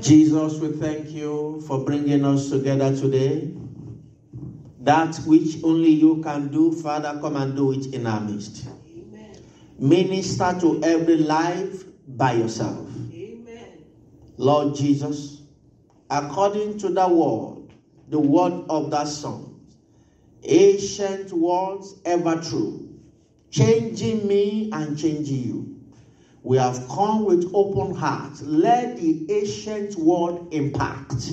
Jesus, we thank you for bringing us together today. That which only you can do, Father, come and do it in our midst. Amen. Minister to every life by yourself. Amen. Lord Jesus, according to the word, the word of that song, ancient words ever true, changing me and changing you. We have come with open hearts. Let the ancient word impact.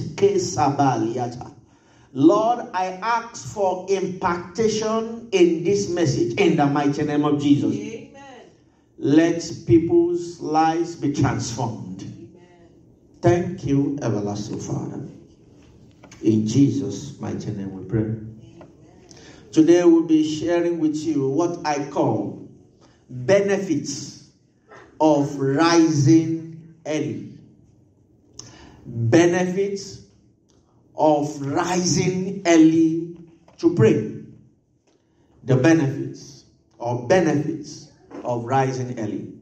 Lord, I ask for impactation in this message in the mighty name of Jesus. Amen. Let people's lives be transformed. Amen. Thank you, everlasting Father. In Jesus' mighty name we pray. Today we'll be sharing with you what I call benefits of rising early. Benefits of rising early to pray. The benefits or benefits of rising early.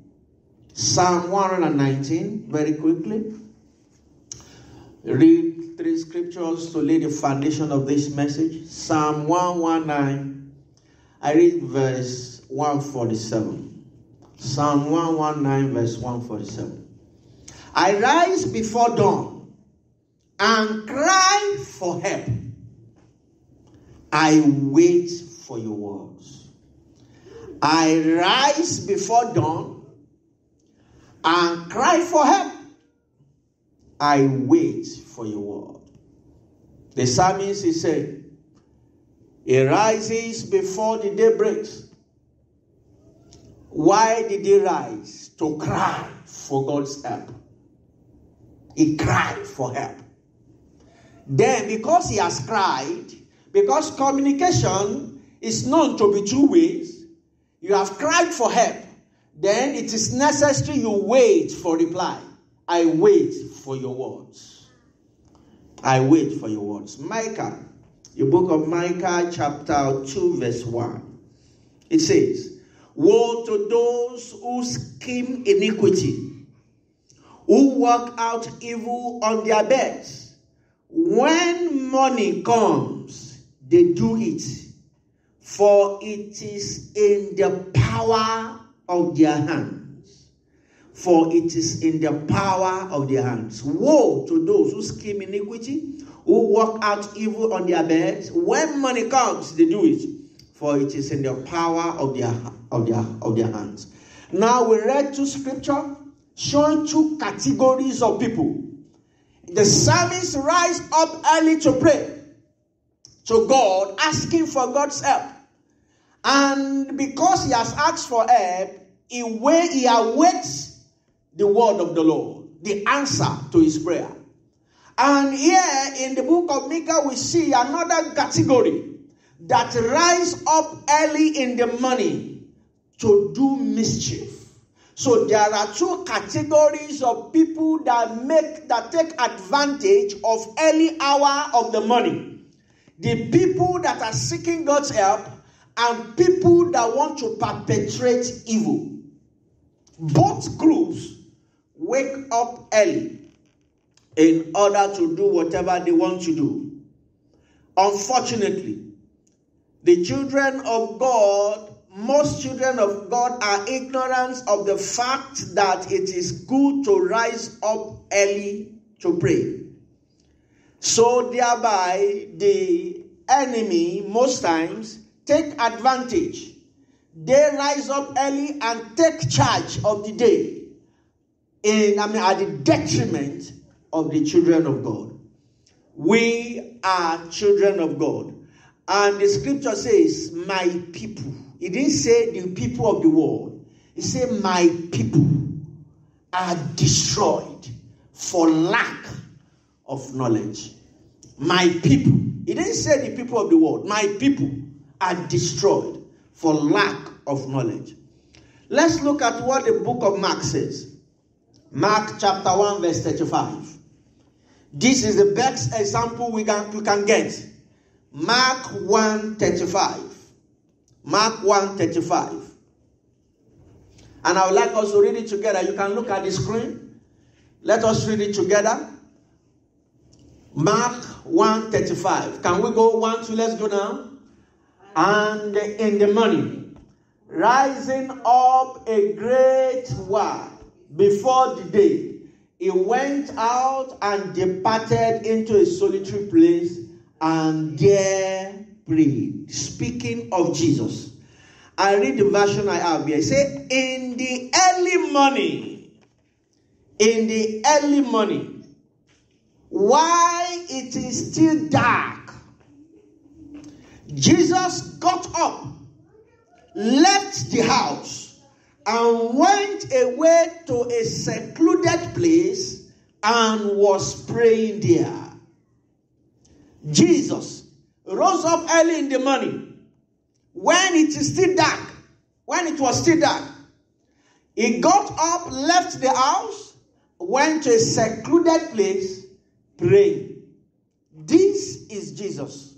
Psalm 119, very quickly. Read three scriptures to lay the foundation of this message. Psalm 119, I read verse 147. Psalm 119, verse 147. I rise before dawn and cry for help. I wait for your words. I rise before dawn and cry for help. I wait for your word. The psalmist is saying, He rises before the day breaks. Why did he rise? To cry for God's help. He cried for help. Then, because he has cried, because communication is known to be two ways, you have cried for help, then it is necessary you wait for reply. I wait for your words. I wait for your words. Micah, the book of Micah, chapter 2, verse 1. It says, Woe to those who scheme iniquity, who work out evil on their beds. When money comes, they do it, for it is in the power of their hands. For it is in the power of their hands. Woe to those who scheme iniquity, who work out evil on their beds. When money comes, they do it, for it is in the power of their of their of their hands. Now we read two scripture showing two categories of people. The psalmist rise up early to pray to God, asking for God's help. And because he has asked for help, he, wait, he awaits the word of the Lord, the answer to his prayer. And here in the book of Micah, we see another category that rise up early in the morning to do mischief. So there are two categories of people that make that take advantage of early hour of the morning. The people that are seeking God's help and people that want to perpetrate evil. Both groups wake up early in order to do whatever they want to do. Unfortunately, the children of God most children of God are ignorant of the fact that it is good to rise up early to pray. So thereby the enemy most times take advantage. They rise up early and take charge of the day. In I mean at the detriment of the children of God. We are children of God. And the scripture says, My people. He didn't say the people of the world. He said, My people are destroyed for lack of knowledge. My people. He didn't say the people of the world. My people are destroyed for lack of knowledge. Let's look at what the book of Mark says. Mark chapter 1, verse 35. This is the best example we can, we can get. Mark 1 35. Mark 1 35. And I would like us to read it together. You can look at the screen. Let us read it together. Mark 135. Can we go one, two, let's go now. And in the morning, rising up a great while before the day, he went out and departed into a solitary place and there prayed. Speaking of Jesus. I read the version I have here. It say, in the early morning, in the early morning, while it is still dark, Jesus got up, left the house, and went away to a secluded place and was praying there. Jesus rose up early in the morning when it is still dark, when it was still dark. He got up, left the house, went to a secluded place, praying. This is Jesus.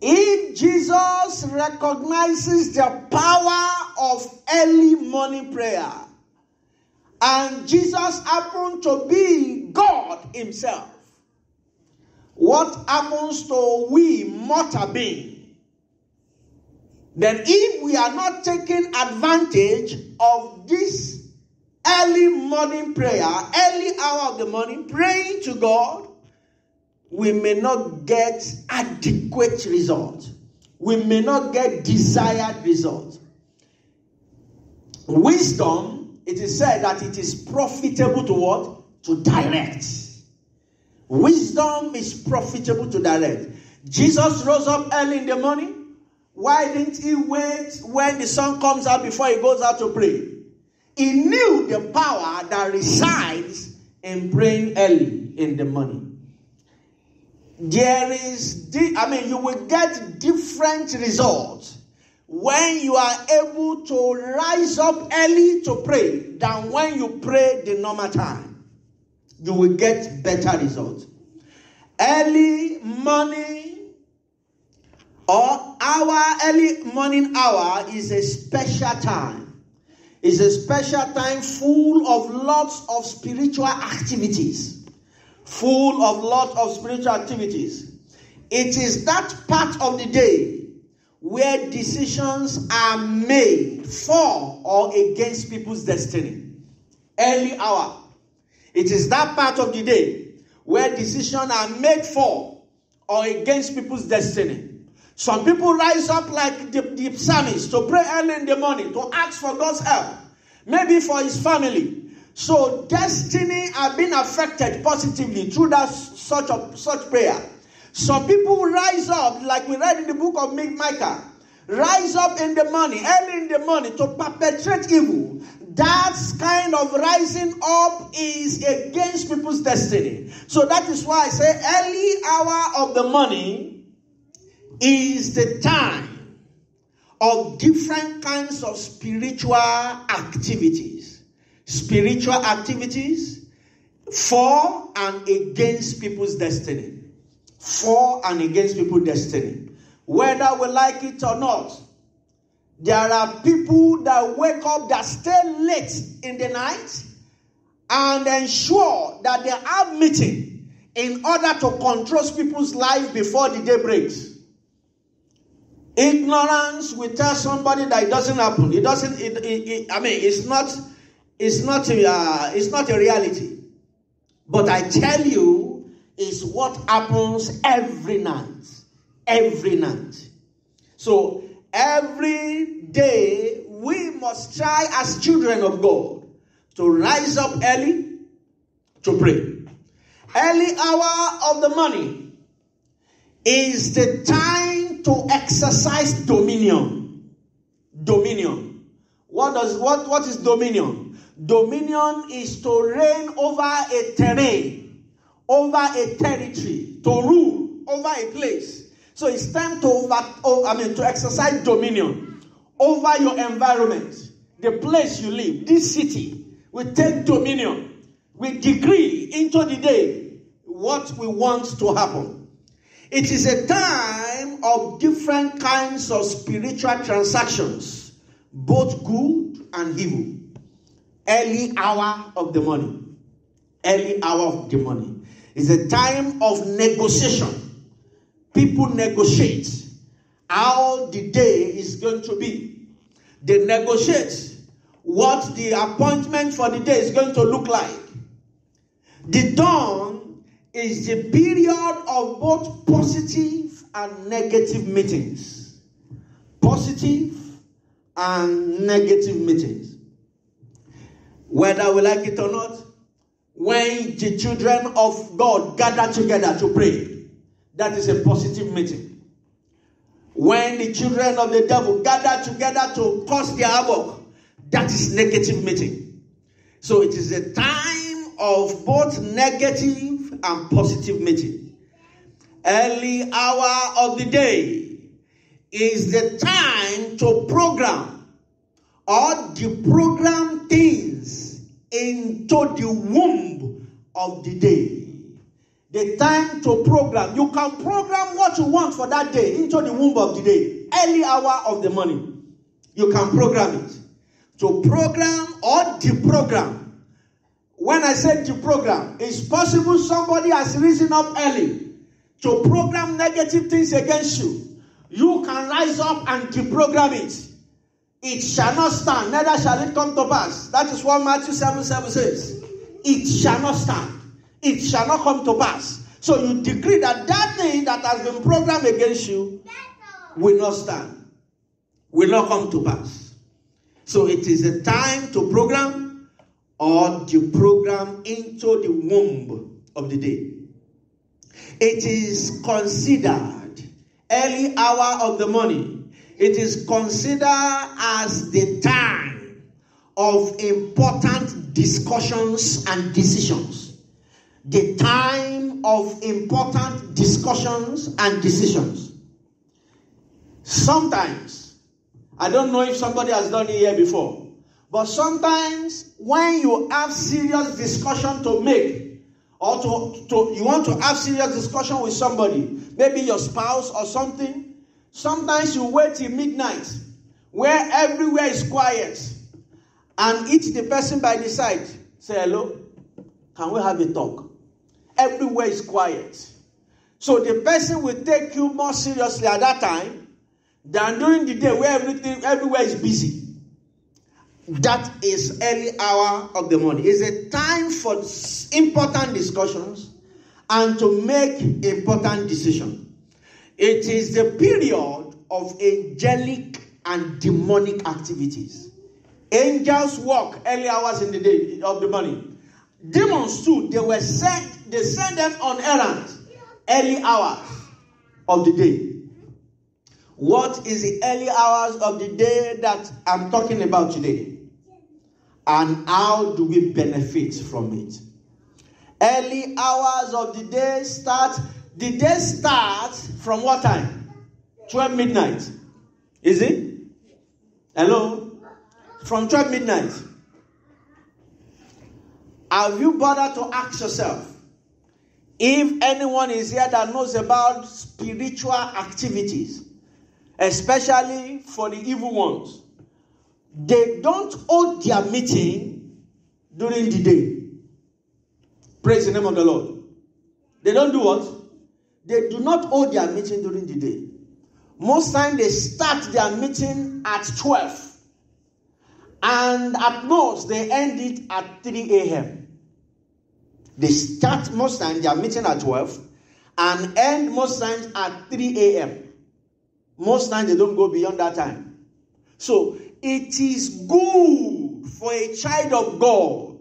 If Jesus recognizes the power of early morning prayer, and Jesus happened to be God Himself, what happens to we mortal being? Then, if we are not taking advantage of this early morning prayer, early hour of the morning, praying to God, we may not get adequate result. We may not get desired result. Wisdom, it is said that it is profitable to what? To direct. Wisdom is profitable to direct. Jesus rose up early in the morning. Why didn't he wait when the sun comes out before he goes out to pray? He knew the power that resides in praying early in the morning. There is, I mean, you will get different results when you are able to rise up early to pray than when you pray the normal time you will get better results. Early morning or our early morning hour is a special time. It's a special time full of lots of spiritual activities. Full of lots of spiritual activities. It is that part of the day where decisions are made for or against people's destiny. Early hour. It is that part of the day where decisions are made for or against people's destiny. Some people rise up like the, the psalmist to pray early in the morning to ask for God's help, maybe for his family. So destiny are being affected positively through that such a, such prayer. Some people rise up, like we read in the book of Micah, rise up in the morning, early in the morning, to perpetrate evil that kind of rising up is against people's destiny. So that is why I say early hour of the morning is the time of different kinds of spiritual activities. Spiritual activities for and against people's destiny. For and against people's destiny. Whether we like it or not, there are people that wake up that stay late in the night and ensure that they have meeting in order to control people's life before the day breaks. Ignorance will tell somebody that it doesn't happen. It doesn't. It, it, it, I mean, it's not. It's not. A, uh, it's not a reality. But I tell you, it's what happens every night. Every night. So Every day, we must try as children of God to rise up early to pray. Early hour of the morning is the time to exercise dominion. Dominion. What does what, what is dominion? Dominion is to reign over a terrain, over a territory, to rule over a place. So it's time to over, oh, I mean to exercise dominion over your environment, the place you live, this city. We take dominion. We decree into the day what we want to happen. It is a time of different kinds of spiritual transactions, both good and evil. Early hour of the morning. Early hour of the morning. It's a time of negotiation. People negotiate how the day is going to be. They negotiate what the appointment for the day is going to look like. The dawn is the period of both positive and negative meetings. Positive and negative meetings. Whether we like it or not, when the children of God gather together to pray, that is a positive meeting. When the children of the devil gather together to cause their havoc, that is negative meeting. So it is a time of both negative and positive meeting. Early hour of the day is the time to program or deprogram things into the womb of the day. The time to program. You can program what you want for that day into the womb of the day. Early hour of the morning. You can program it. To program or deprogram. When I say deprogram, it's possible somebody has risen up early to program negative things against you. You can rise up and deprogram it. It shall not stand, neither shall it come to pass. That is what Matthew 7 7 says. It shall not stand. It shall not come to pass. So you decree that that thing that has been programmed against you will not stand, will not come to pass. So it is a time to program or to program into the womb of the day. It is considered early hour of the morning. It is considered as the time of important discussions and decisions. The time of important discussions and decisions. Sometimes, I don't know if somebody has done it here before, but sometimes when you have serious discussion to make, or to, to you want to have serious discussion with somebody, maybe your spouse or something, sometimes you wait till midnight where everywhere is quiet and each the person by the side say hello can we have a talk everywhere is quiet so the person will take you more seriously at that time than during the day where everything everywhere is busy that is early hour of the morning. It's a time for important discussions and to make important decisions. It is the period of angelic and demonic activities. Angels walk early hours in the day of the morning. Demons too, they were sent, they send them on errands early hours of the day. What is the early hours of the day that I'm talking about today? and how do we benefit from it? Early hours of the day start. The day starts from what time? 12 midnight. Is it? Hello? From 12 midnight. Have you bothered to ask yourself if anyone is here that knows about spiritual activities, especially for the evil ones? they don't hold their meeting during the day. Praise the name of the Lord. They don't do what? They do not hold their meeting during the day. Most time they start their meeting at 12. And at most they end it at 3 a.m. They start most times they are meeting at 12 and end most times at 3 a.m. Most times they don't go beyond that time. So it is good for a child of God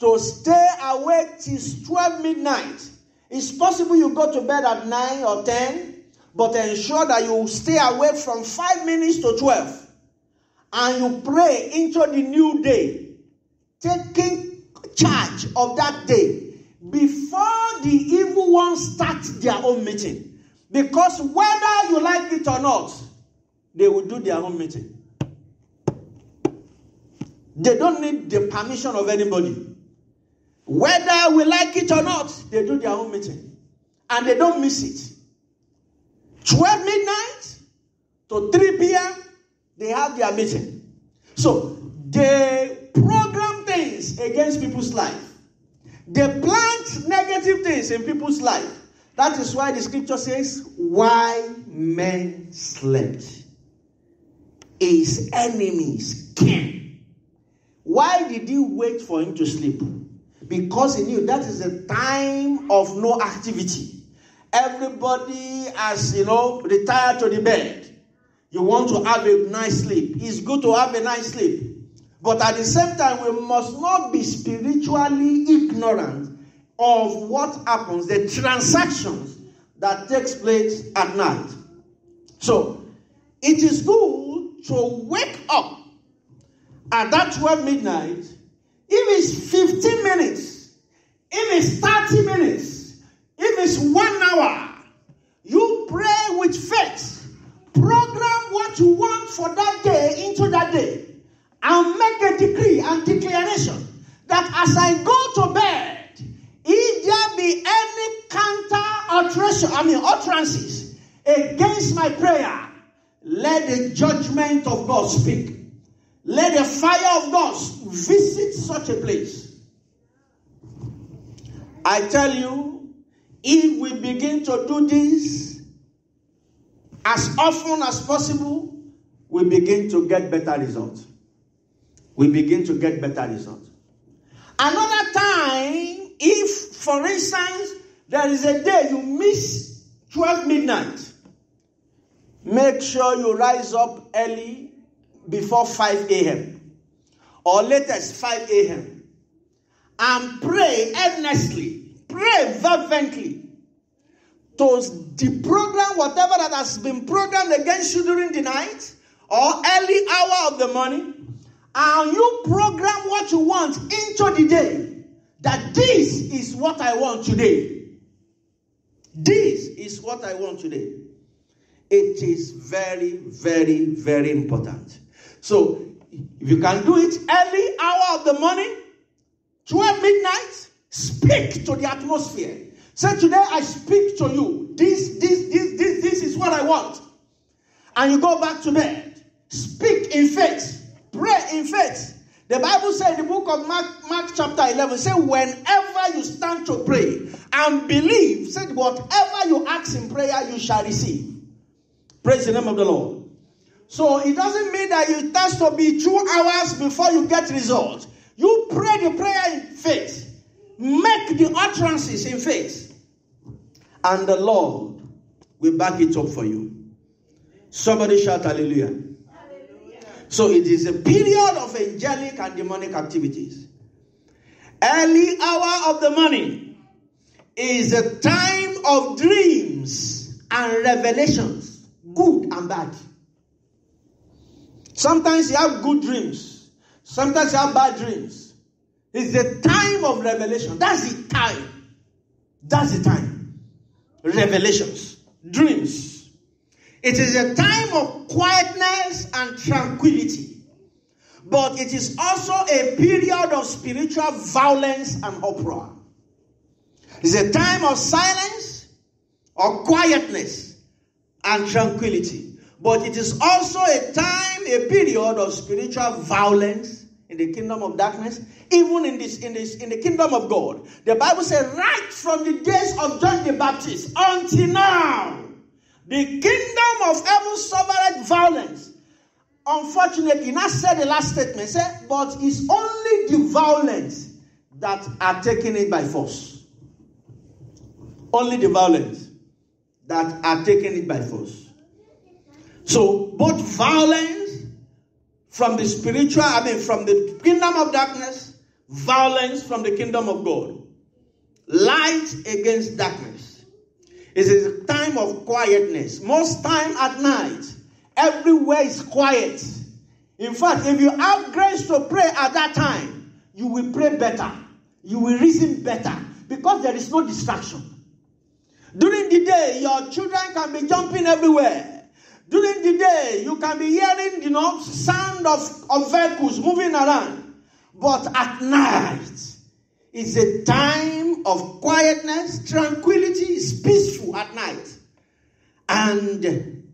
to stay awake till 12 midnight. It's possible you go to bed at 9 or 10, but ensure that you stay awake from 5 minutes to 12 and you pray into the new day, taking charge of that day before the evil ones start their own meeting. Because whether you like it or not, they will do their own meeting. They don't need the permission of anybody. Whether we like it or not, they do their own meeting. And they don't miss it. 12 midnight to 3 p.m., they have their meeting. So they program against people's life. They plant negative things in people's life. That is why the scripture says, Why men slept. His enemies came. Why did he wait for him to sleep? Because he knew that is a time of no activity. Everybody has, you know, retired to the bed. You want to have a nice sleep. It's good to have a nice sleep. But at the same time, we must not be spiritually ignorant of what happens, the transactions that takes place at night. So, it is good to wake up at that 12 midnight. If it's 15 minutes, if it's 30 minutes, if it's one hour, you pray with faith. Program what you want for that day into that day and make a decree and declaration that as I go to bed, if there be any counter utteration, I mean utterances against my prayer, let the judgment of God speak. Let the fire of God visit such a place. I tell you, if we begin to do this as often as possible, we begin to get better results we begin to get better results. Another time, if, for instance, there is a day you miss 12 midnight, make sure you rise up early before 5 a.m. or latest 5 a.m. and pray earnestly, pray fervently to deprogram whatever that has been programmed against you during the night or early hour of the morning and you program what you want into the day that this is what I want today. This is what I want today. It is very, very, very important. So, if you can do it early hour of the morning, 12 midnight, speak to the atmosphere. Say, today I speak to you. This, this, this, this, this is what I want. And you go back to bed. Speak in faith. Pray in faith. The Bible said in the book of Mark, Mark chapter 11, say, whenever you stand to pray and believe, said, whatever you ask in prayer, you shall receive. Praise the name of the Lord. So it doesn't mean that it has to be two hours before you get results. You pray the prayer in faith. Make the utterances in faith. And the Lord will back it up for you. Somebody shout hallelujah. So it is a period of angelic and demonic activities. Early hour of the morning is a time of dreams and revelations, good and bad. Sometimes you have good dreams, sometimes you have bad dreams. It's the time of revelation. That's the time. That's the time. Revelations, dreams. It is a time of quietness and tranquility. But it is also a period of spiritual violence and uproar. It's a time of silence or quietness and tranquility. But it is also a time, a period of spiritual violence in the kingdom of darkness, even in this, in this, in the kingdom of God. The Bible says, right from the days of John the Baptist until now, the kingdom of heaven suffered violence. Unfortunately, not said the last statement, said, but it's only the violence that are taking it by force. Only the violence that are taking it by force. So both violence from the spiritual, I mean from the kingdom of darkness, violence from the kingdom of God. Light against darkness. It is a time of quietness. Most time at night, everywhere is quiet. In fact, if you have grace to pray at that time, you will pray better. You will reason better because there is no distraction. During the day, your children can be jumping everywhere. During the day, you can be hearing, you know, sound of, of vehicles moving around. But at night, it's a time of quietness, tranquility, it's peaceful at night. And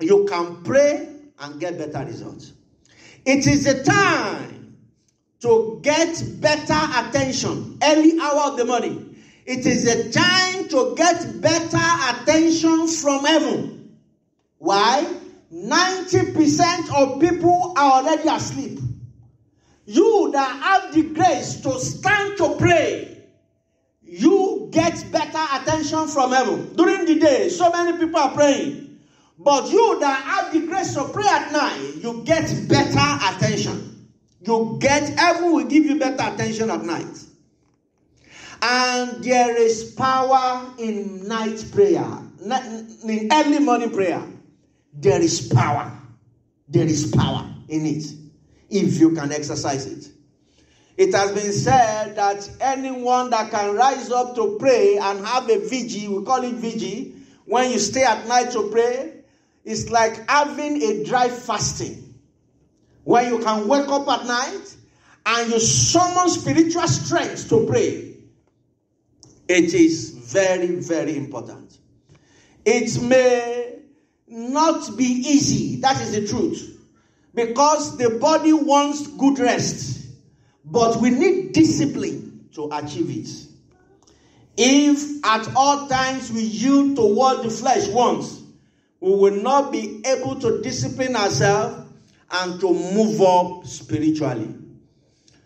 you can pray and get better results. It is a time to get better attention, early hour of the morning. It is a time to get better attention from heaven. Why? 90% of people are already asleep. You that have the grace to stand to pray, you get better attention from heaven. During the day, so many people are praying. But you that have the grace to pray at night, you get better attention. You get, heaven will give you better attention at night. And there is power in night prayer, in early morning prayer. There is power. There is power in it if you can exercise it. It has been said that anyone that can rise up to pray and have a vigil, we call it vigil, when you stay at night to pray, it's like having a dry fasting. Where you can wake up at night and you summon spiritual strength to pray. It is very, very important. It may not be easy. That is the truth. Because the body wants good rest. But we need discipline to achieve it. If at all times we yield to what the flesh wants, we will not be able to discipline ourselves and to move up spiritually.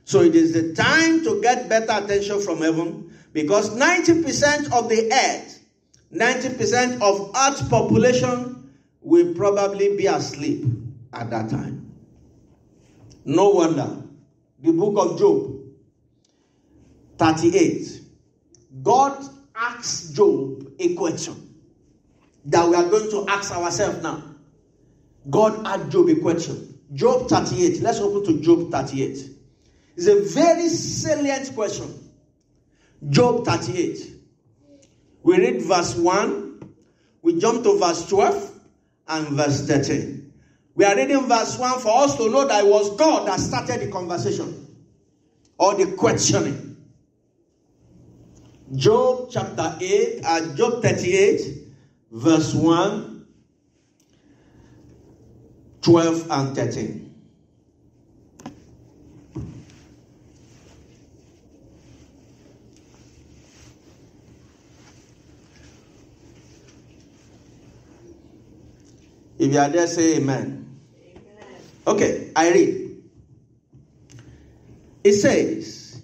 So it is the time to get better attention from heaven because 90% of the earth, 90% of earth population will probably be asleep at that time. No wonder. The book of Job 38. God asks Job a question that we are going to ask ourselves now. God asked Job a question. Job 38. Let's open to Job 38. It's a very salient question. Job 38. We read verse 1, we jump to verse 12 and verse 13. We are reading verse 1 for us to know that it was God that started the conversation or the questioning. Job chapter 8 and Job 38, verse 1, 12 and 13. If you are there, say amen. Okay, I read. It says,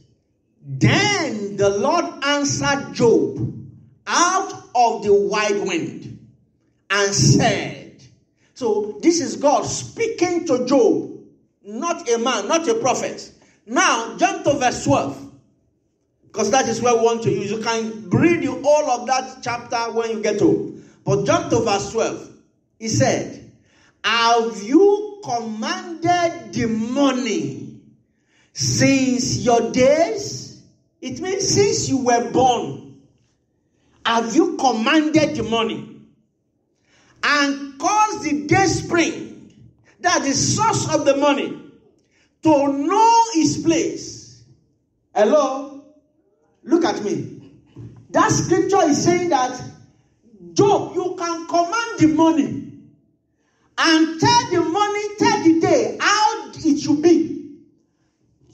Then the Lord answered Job out of the wide wind and said, So this is God speaking to Job, not a man, not a prophet. Now, jump to verse 12 because that is where we want to use. You can read you all of that chapter when you get home. But jump to verse 12. He said, Have you commanded the money since your days? It means since you were born. Have you commanded the money and caused the day spring, that the source of the money, to know its place? Hello? Look at me. That scripture is saying that Job, you can command the money and tell the morning, tell the day how it should be.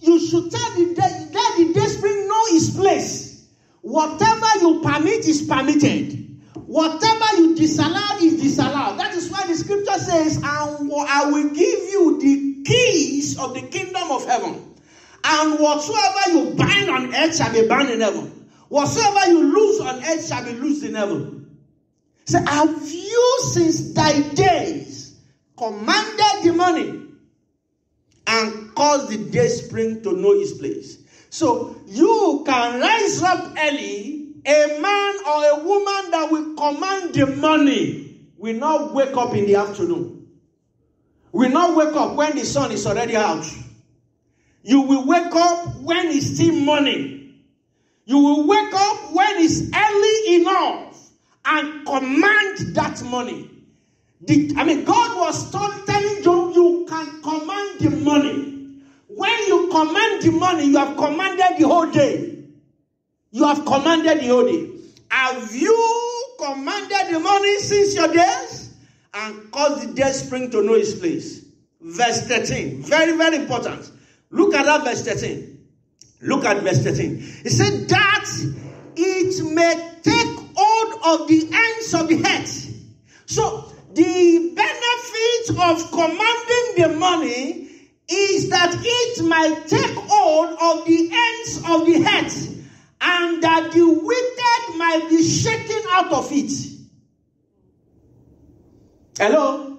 You should tell the day, let the day spring know its place. Whatever you permit is permitted. Whatever you disallow is disallowed. That is why the scripture says, I will give you the keys of the kingdom of heaven. And whatsoever you bind on earth shall be bound in heaven. Whatsoever you lose on earth shall be loosed in heaven. Say, have you since thy days commanded the money and caused the day spring to know his place. So you can rise up early, a man or a woman that will command the money will not wake up in the afternoon. Will not wake up when the sun is already out. You will wake up when it's still morning. You will wake up when it's early enough and command that money. I mean, God was telling Job, you can command the money. When you command the money, you have commanded the whole day. You have commanded the whole day. Have you commanded the money since your days? And caused the day spring to know its place. Verse 13. Very, very important. Look at that verse 13. Look at verse 13. He said, That it may take hold of the ends of the head. So, the benefit of commanding the money is that it might take hold of the ends of the head and that the wicked might be shaken out of it. Hello?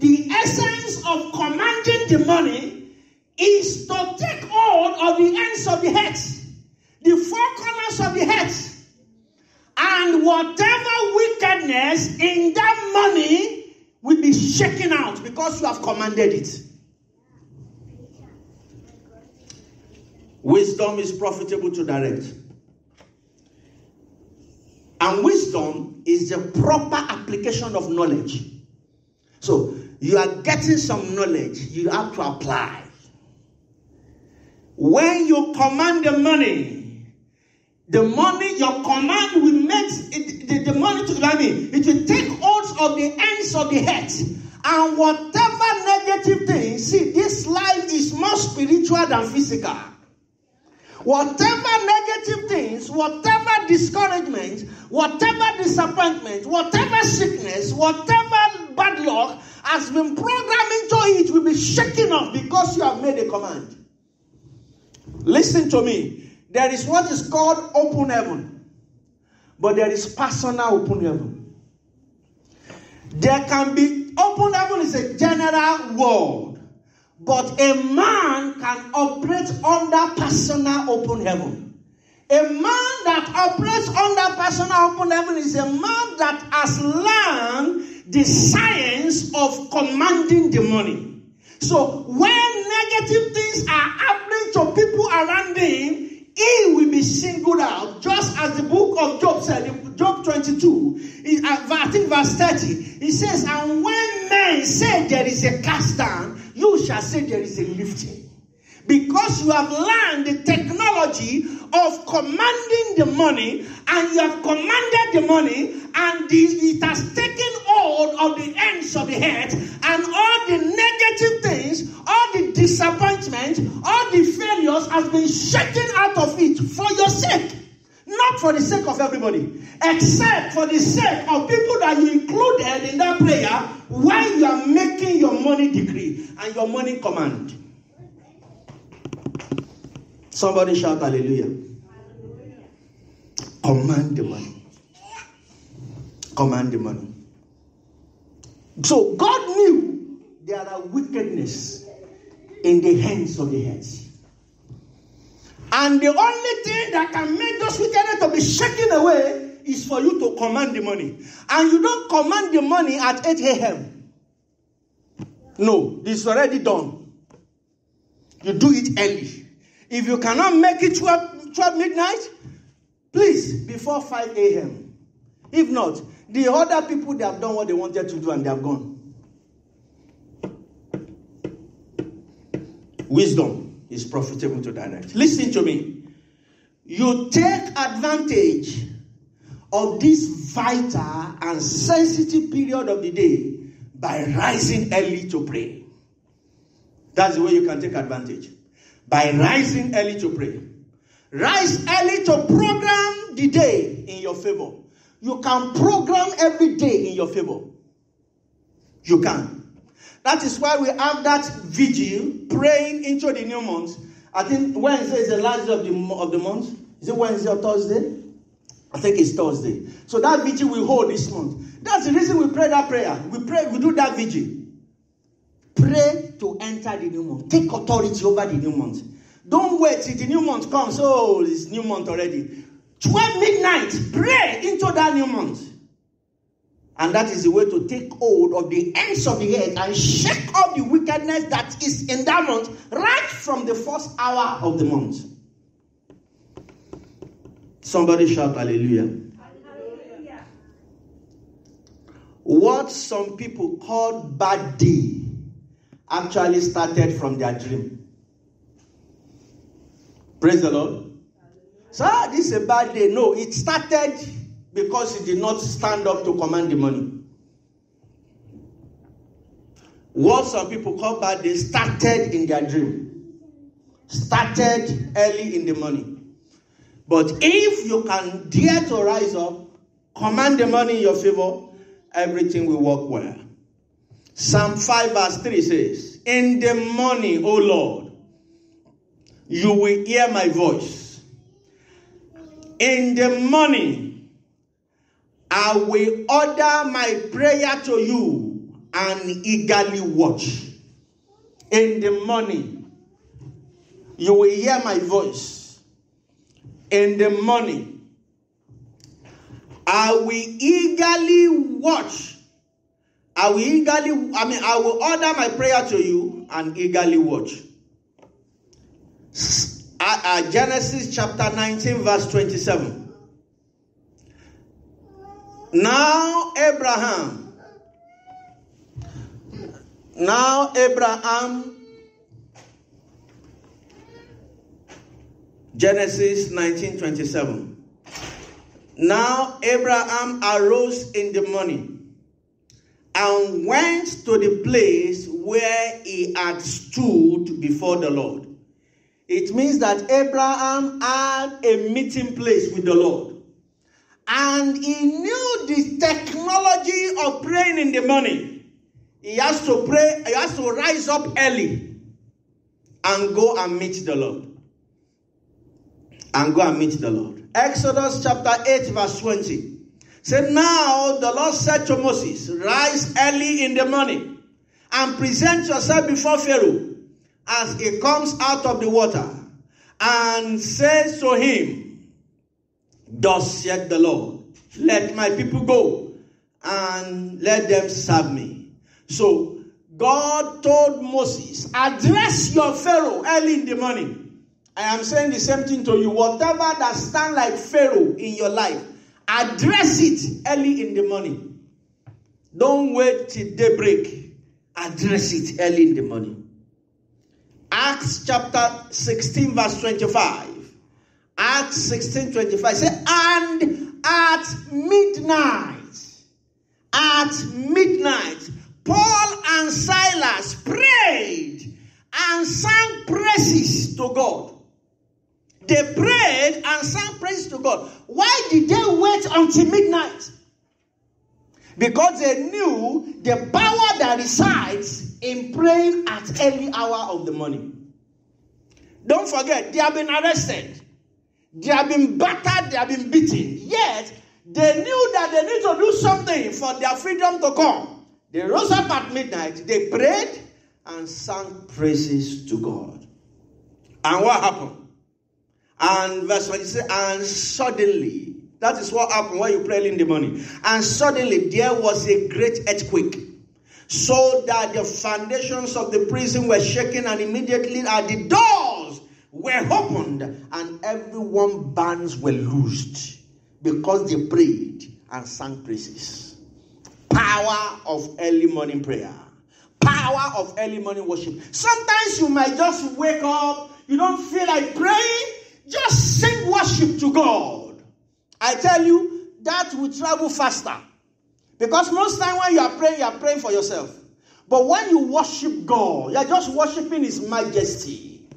The essence of commanding the money is to take hold of the ends of the head, the four corners of the head, and whatever wickedness in that money will be shaken out because you have commanded it. Wisdom is profitable to direct. And wisdom is the proper application of knowledge. So, you are getting some knowledge, you have to apply. When you command the money, the money, your command will make the, the money to, I mean, it will take hold of the ends of the head. And whatever negative thing, see, this life is more spiritual than physical. Whatever negative things, whatever discouragement, whatever disappointment, whatever sickness, whatever bad luck has been programmed into it will be shaken off because you have made a command. Listen to me. There is what is called open heaven, but there is personal open heaven. There can be open heaven is a general word. But a man can operate under personal open heaven. A man that operates under personal open heaven is a man that has learned the science of commanding the money. So when negative things are happening to people around him, he will be singled out, just as the book of Job said, Job 22, uh, I think verse 30. He says, And when men say there is a cast down, you shall say there is a lifting. Because you have learned the technology of commanding the money, and you have commanded the money, and the, it has taken hold of the ends of the head, and all the negative things, all the disappointment, all the failures has been shaken out of it for your sake. Not for the sake of everybody, except for the sake of people that you included in that prayer when you are making your money decree and your money command. Somebody shout hallelujah. Command the money. Command the money. So God knew there are wickedness in the hands of the heads. And the only thing that can make those wickedness to be shaken away is for you to command the money. And you don't command the money at 8 a.m. No, it's already done. You do it early. If you cannot make it 12, 12 midnight, please, before 5 a.m. If not, the other people, they have done what they wanted to do and they have gone. Wisdom is profitable to direct. Listen to me. You take advantage of this vital and sensitive period of the day by rising early to pray. That's the way you can take advantage. By rising early to pray. Rise early to program the day in your favor. You can program every day in your favor. You can. That is why we have that vigil praying into the new month. I think Wednesday is the last day of the, of the month. Is it Wednesday or Thursday? I think it's Thursday. So that vigil we hold this month. That's the reason we pray that prayer. We pray, we do that vigil. Pray to enter the new month. Take authority over the new month. Don't wait till the new month comes. Oh, it's new month already. 12 midnight, pray into that new month. And that is the way to take hold of the ends of the earth and shake off the wickedness that is in that month right from the first hour of the month. Somebody shout hallelujah. hallelujah. What some people call bad day actually started from their dream. Praise the Lord. So ah, this is a bad day. No, it started because he did not stand up to command the money. What some people call bad, they started in their dream. started early in the morning. But if you can dare to rise up, command the money in your favor, everything will work well. Psalm 5 verse 3 says, In the morning, O Lord, you will hear my voice. In the morning, I will order my prayer to you and eagerly watch. In the morning, you will hear my voice. In the morning, I will eagerly watch. I will eagerly, I mean, I will order my prayer to you and eagerly watch. Uh, Genesis chapter 19, verse 27. Now, Abraham, now, Abraham, Genesis 19, 27. Now, Abraham arose in the morning and went to the place where he had stood before the Lord. It means that Abraham had a meeting place with the Lord. And he knew the technology of praying in the morning. He has to pray, he has to rise up early and go and meet the Lord. And go and meet the Lord. Exodus chapter 8, verse 20. Say, now the Lord said to Moses, Rise early in the morning and present yourself before Pharaoh as he comes out of the water and says to him, Thus said the Lord, let my people go and let them serve me. So God told Moses, address your Pharaoh early in the morning. I am saying the same thing to you. Whatever that stand like Pharaoh in your life, address it early in the morning. Don't wait till daybreak. Address it early in the morning. Acts chapter 16, verse 25. Acts 16, 25. Say, and at midnight, at midnight, Paul and Silas prayed and sang praises to God. They prayed and sang praises to God. Why did they wait until midnight? Because they knew the power that resides in praying at early hour of the morning. Don't forget, they have been arrested. They have been battered, they have been beaten. Yet, they knew that they need to do something for their freedom to come. They rose up at midnight, they prayed and sang praises to God. And what happened? And verse 26, and suddenly that is what happened when you pray in the morning. And suddenly there was a great earthquake, so that the foundations of the prison were shaken, and immediately at the doors were opened, and everyone bands were loosed because they prayed and sang praises. Power of early morning prayer. Power of early morning worship. Sometimes you might just wake up, you don't feel like praying, just sing worship to God. I tell you, that will travel faster. Because most time when you are praying, you are praying for yourself. But when you worship God, you are just worshiping His majesty.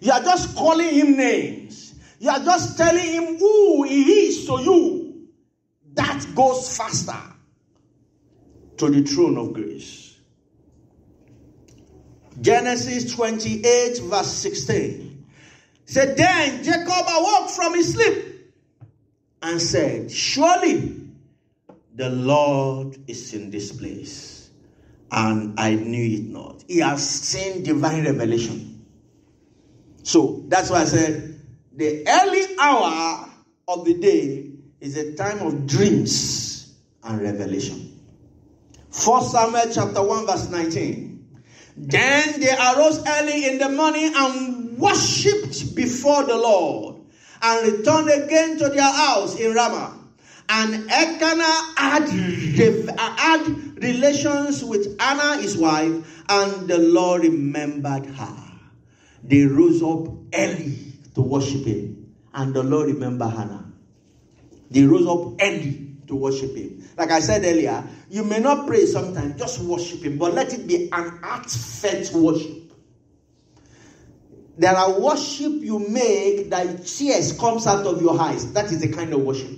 You are just calling Him names. You are just telling Him who He is to you. That goes faster to the throne of grace. Genesis 28, verse 16. Said, Then Jacob awoke from his sleep and said, Surely the Lord is in this place. And I knew it not. He has seen divine revelation. So that's why I said the early hour of the day is a time of dreams and revelation. 1 Samuel chapter 1, verse 19. Then they arose early in the morning and worshipped before the Lord and returned again to their house in Ramah. And Elkanah had, had relations with Anna, his wife, and the Lord remembered her. They rose up early to worship him, and the Lord remembered Hannah. They rose up early to worship him. Like I said earlier, you may not pray sometimes, just worship him, but let it be an heartfelt worship. There are worship you make that tears comes out of your eyes. That is the kind of worship.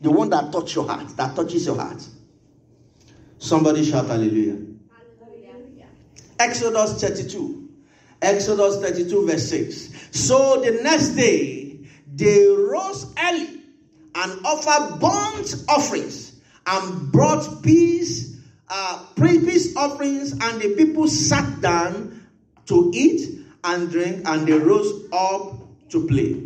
The one that touches your heart, that touches your heart. Somebody shout hallelujah. hallelujah. Exodus 32. Exodus 32, verse 6. So the next day, they rose early and offered burnt offerings and brought peace, uh, pre peace offerings, and the people sat down to eat and drink, and they rose up to play.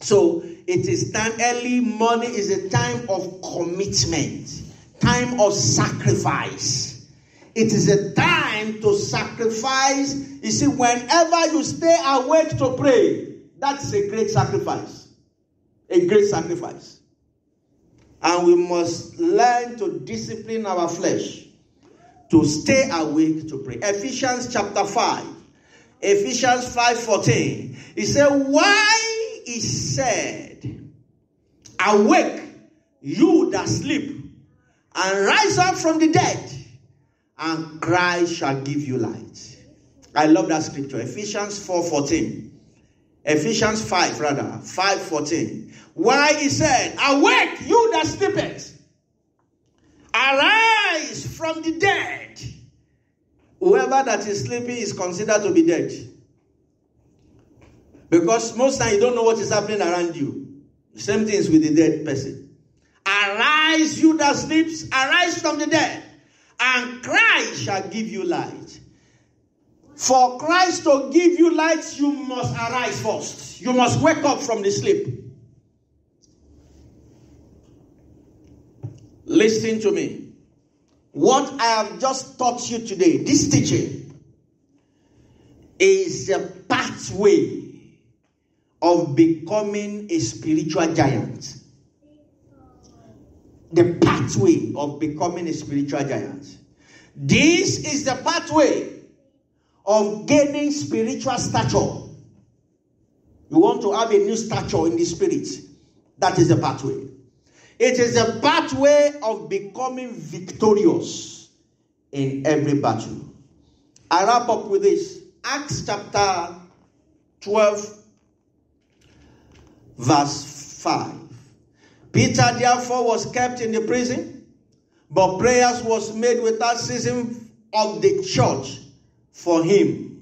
So it is time, early morning is a time of commitment, time of sacrifice. It is a time to sacrifice. You see, whenever you stay awake to pray, that's a great sacrifice. A great sacrifice. And we must learn to discipline our flesh to stay awake to pray. Ephesians chapter 5 Ephesians 5:14. He said, Why he said, Awake, you that sleep, and rise up from the dead, and Christ shall give you light. I love that scripture. Ephesians 4:14. Ephesians 5, rather, 5:14. Why he said, Awake, you that sleepeth, arise from the dead whoever that is sleeping is considered to be dead. Because most time you don't know what is happening around you. Same things with the dead person. Arise, you that sleeps, arise from the dead, and Christ shall give you light. For Christ to give you light, you must arise first. You must wake up from the sleep. Listen to me. What I have just taught you today, this teaching, is a pathway of becoming a spiritual giant. The pathway of becoming a spiritual giant. This is the pathway of gaining spiritual stature. You want to have a new stature in the spirit. That is the pathway. It is a pathway of becoming victorious in every battle. I wrap up with this Acts chapter 12, verse 5. Peter therefore was kept in the prison, but prayers was made without ceasing of the church for him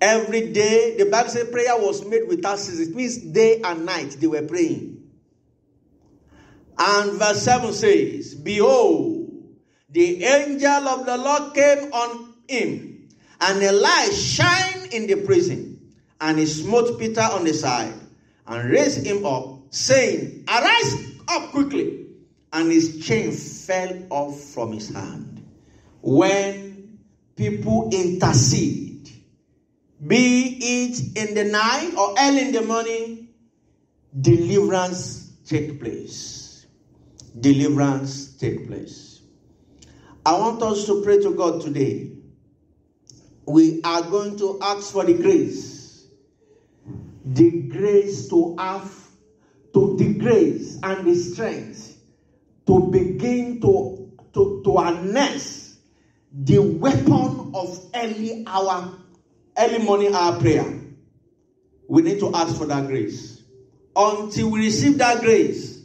Every day, the Bible says prayer was made without ceasing. It means day and night they were praying. And verse 7 says, Behold, the angel of the Lord came on him, and a light shined in the prison. And he smote Peter on the side and raised him up, saying, Arise up quickly. And his chain fell off from his hand. When people intercede, be it in the night or early in the morning, deliverance take place. Deliverance take place. I want us to pray to God today. We are going to ask for the grace. The grace to have, to the grace and the strength to begin to, to, to harness the weapon of early hour early morning hour prayer, we need to ask for that grace. Until we receive that grace,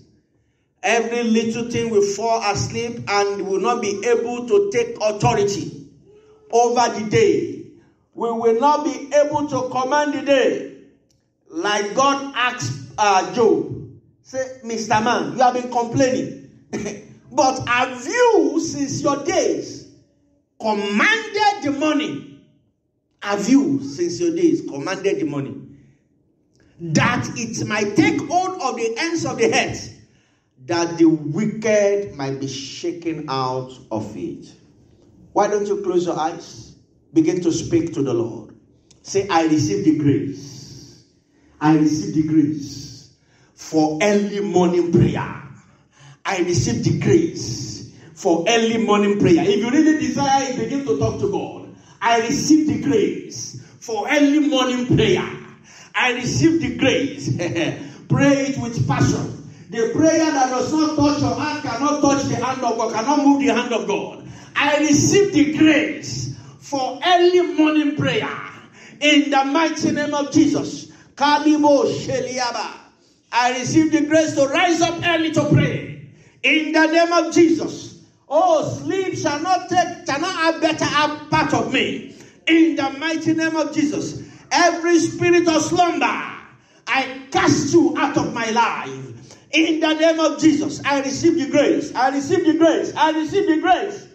every little thing will fall asleep and will not be able to take authority over the day. We will not be able to command the day like God asked uh, Job. Say, Mr. Man, you have been complaining. but have you, since your days, commanded the morning have you, since your days, commanded the money that it might take hold of the ends of the head, that the wicked might be shaken out of it? Why don't you close your eyes? Begin to speak to the Lord. Say, I receive the grace. I receive the grace for early morning prayer. I receive the grace for early morning prayer. If you really desire begin to talk to God. I receive the grace for early morning prayer. I receive the grace. Pray it with passion. The prayer that does not touch your hand cannot touch the hand of God, cannot move the hand of God. I receive the grace for early morning prayer. In the mighty name of Jesus. Sheliaba. I receive the grace to rise up early to pray. In the name of Jesus. Oh, sleep shall not take, shall not have better part of me. In the mighty name of Jesus. Every spirit of slumber, I cast you out of my life. In the name of Jesus, I receive the grace. I receive the grace. I receive the grace.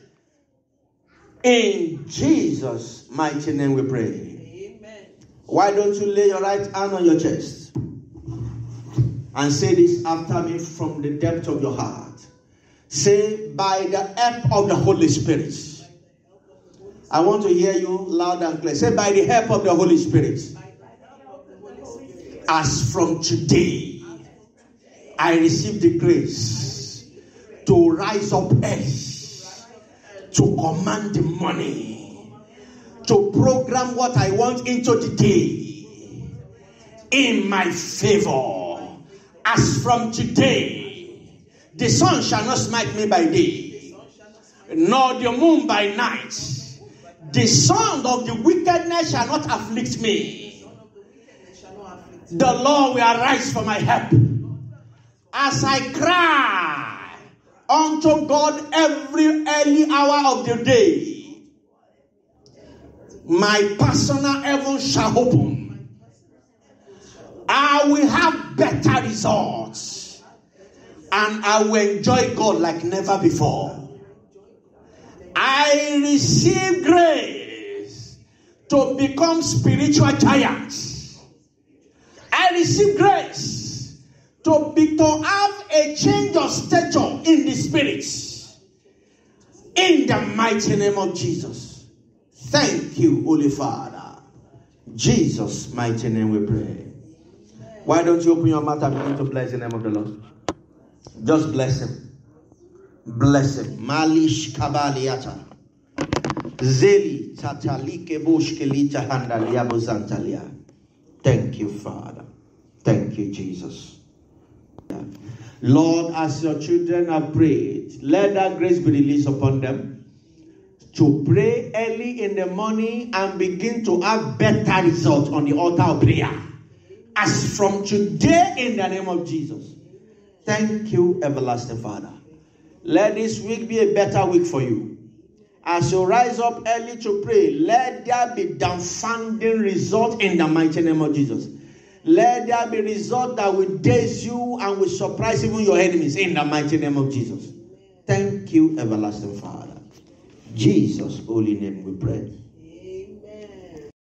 In Jesus' mighty name we pray. Amen. Why don't you lay your right hand on your chest and say this after me from the depth of your heart? Say, by the help of the Holy Spirit. I want to hear you loud and clear. Say, by the help of the Holy Spirit. As from today, I receive the grace to rise up early to command the money, to program what I want into the day in my favor. As from today, the sun shall not smite me by day, nor the moon by night. The sound of the wickedness shall not afflict me. The Lord will arise for my help. As I cry, unto God every early hour of the day. My personal heaven shall open. I will have better results. And I will enjoy God like never before. I receive grace to become spiritual giants. I receive grace to be to have a change of stature in the spirit. In the mighty name of Jesus. Thank you, Holy Father. Jesus' mighty name we pray. Why don't you open your mouth and begin to bless the name of the Lord? Just bless him. Bless him. Malish kabaliata. Zeli tatalike boshkelita handaliabuzantalia. Thank you, Father. Thank you, Jesus. Lord, as your children have prayed, let that grace be released upon them to pray early in the morning and begin to have better results on the altar of prayer. As from today, in the name of Jesus. Thank you, everlasting Father. Let this week be a better week for you. As you rise up early to pray, let there be dumbfounding result in the mighty name of Jesus. Let there be result that will daze you and will surprise even your enemies in the mighty name of Jesus. Thank you, everlasting Father. Jesus' holy name we pray.